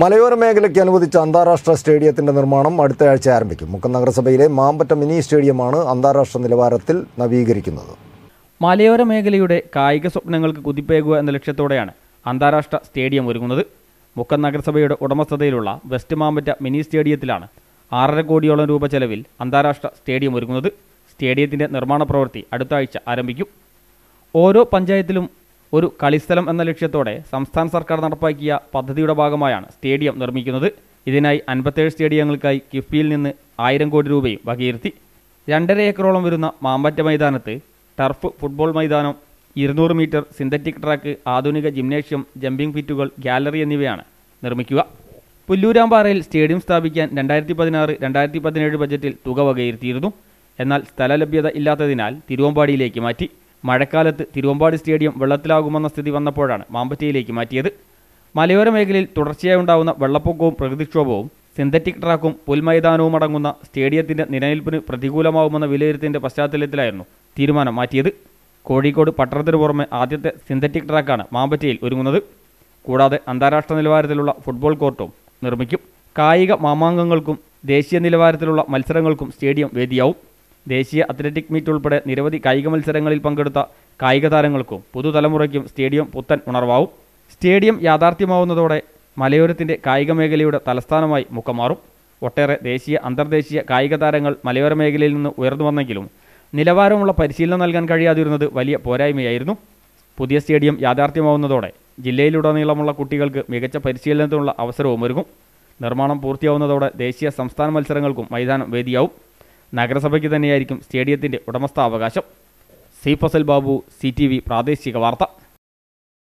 മലയോര മേഖലയ്ക്ക് അനുവദിച്ച അന്താരാഷ്ട്ര സ്റ്റേഡിയത്തിന്റെ നിർമ്മാണം അടുത്ത ആഴ്ച ആരംഭിക്കും. മുക്കം നഗരസഭയിലെ മാമ്പറ്റ മിനി സ്റ്റേഡിയമാണ് അന്താരാഷ്ട്ര നിലവാരത്തിൽ നവീകരിക്കുന്നത്. മലയോര മേഖലയുടെ കായിക സ്വപ്നങ്ങൾക്ക് കുതിപ്പേകുക എന്ന ലക്ഷ്യത്തോടെയാണ് അന്താരാഷ്ട്ര സ്റ്റേഡിയം ഒരുങ്ങുന്നത്. മുക്കം നഗരസഭയുടെ ഉടമസ്ഥതയിലുള്ള വെസ്റ്റ് മാമ്പറ്റ മിനി സ്റ്റേഡിയത്തിലാണ് ആറര കോടിയോളം രൂപ ചെലവിൽ അന്താരാഷ്ട്ര സ്റ്റേഡിയം ഒരുങ്ങുന്നത്. സ്റ്റേഡിയത്തിന്റെ നിർമ്മാണ പ്രവൃത്തി അടുത്ത ആഴ്ച ആരംഭിക്കും. ഓരോ പഞ്ചായത്തിലും ഒരു കളിസ്ഥലം എന്ന ലക്ഷ്യത്തോടെ സംസ്ഥാന സർക്കാർ നടപ്പാക്കിയ പദ്ധതിയുടെ ഭാഗമായാണ് സ്റ്റേഡിയം നിർമ്മിക്കുന്നത്. ഇതിനായി അൻപത്തേഴ് സ്റ്റേഡിയങ്ങൾക്കായി കിഫ്ബിയിൽ നിന്ന് ആയിരം കോടി രൂപയും വകയിരുത്തി. രണ്ടര ഏക്കറോളം വരുന്ന മാമ്പറ്റ മൈതാനത്ത് ടർഫ് ഫുട്ബോൾ മൈതാനം ഇരുന്നൂറ് മീറ്റർ സിന്തറ്റിക് ട്രാക്ക് ആധുനിക ജിംനേഷ്യം ജമ്പിംഗ് ഫിറ്റുകൾ ഗാലറി എന്നിവയാണ് നിർമ്മിക്കുക. പുല്ലൂരാമ്പാറയിൽ സ്റ്റേഡിയം സ്ഥാപിക്കാൻ രണ്ടായിരത്തി പതിനാറ് രണ്ടായിരത്തി പതിനേഴ് ബജറ്റിൽ തുക വകയിരുത്തിയിരുന്നു. എന്നാൽ സ്ഥലലഭ്യത ഇല്ലാത്തതിനാൽ തിരുവമ്പാടിയിലേക്ക് മാറ്റി. മഴക്കാലത്ത് തിരുവമ്പാടി സ്റ്റേഡിയം വെള്ളത്തിലാകുമെന്ന സ്ഥിതി വന്നപ്പോഴാണ് മാമ്പറ്റയിലേക്ക് മാറ്റിയത്. മലയോര മേഖലയിൽ തുടർച്ചയായി ഉണ്ടാകുന്ന വെള്ളപ്പൊക്കവും പ്രകൃതിക്ഷോഭവും സിന്തറ്റിക് ട്രാക്കും പുൽമൈതാനവും അടങ്ങുന്ന സ്റ്റേഡിയത്തിന്റെ നിലനിൽപ്പിന് പ്രതികൂലമാകുമെന്ന വിലയിരുത്തിന്റെ പശ്ചാത്തലത്തിലായിരുന്നു തീരുമാനം മാറ്റിയത്. കോഴിക്കോട് പട്ടണത്തിന് പുറമെ ആദ്യത്തെ സിന്തറ്റിക് ട്രാക്കാണ് മാമ്പറ്റയിൽ ഒരുങ്ങുന്നത്. കൂടാതെ അന്താരാഷ്ട്ര നിലവാരത്തിലുള്ള ഫുട്ബോൾ കോർട്ടും നിർമ്മിക്കും. കായിക മാമാങ്കങ്ങൾക്കും ദേശീയ നിലവാരത്തിലുള്ള മത്സരങ്ങൾക്കും സ്റ്റേഡിയം വേദിയാവും. ദേശീയ അത്ലറ്റിക് മീറ്റ് ഉൾപ്പെടെ നിരവധി കായിക മത്സരങ്ങളിൽ പങ്കെടുത്ത കായിക താരങ്ങൾക്കും പുതുതലമുറയ്ക്കും സ്റ്റേഡിയം പുത്തൻ ഉണർവാവും. സ്റ്റേഡിയം യാഥാർത്ഥ്യമാവുന്നതോടെ മലയോരത്തിന്റെ കായിക മേഖലയുടെ തലസ്ഥാനമായി മുഖമാറും. ഒട്ടേറെ ദേശീയ അന്തർദേശീയ കായിക താരങ്ങൾ മലയോര മേഖലയിൽ നിന്ന് ഉയർന്നു വന്നെങ്കിലും നിലവാരമുള്ള പരിശീലനം നൽകാൻ കഴിയാതിരുന്നത് വലിയ പോരായ്മയായിരുന്നു. പുതിയ സ്റ്റേഡിയം യാഥാർത്ഥ്യമാവുന്നതോടെ ജില്ലയിലുടനീളമുള്ള കുട്ടികൾക്ക് മികച്ച പരിശീലനത്തിനുള്ള അവസരവും ഒരുങ്ങും. നിർമ്മാണം പൂർത്തിയാവുന്നതോടെ ദേശീയ സംസ്ഥാന മത്സരങ്ങൾക്കും മൈതാനം വേദിയാവും. നഗരസഭയ്ക്ക് തന്നെയായിരിക്കും സ്റ്റേഡിയത്തിന്റെ ഉടമസ്ഥാവകാശം. C Fazal Babu C T V പ്രാദേശിക വാർത്ത.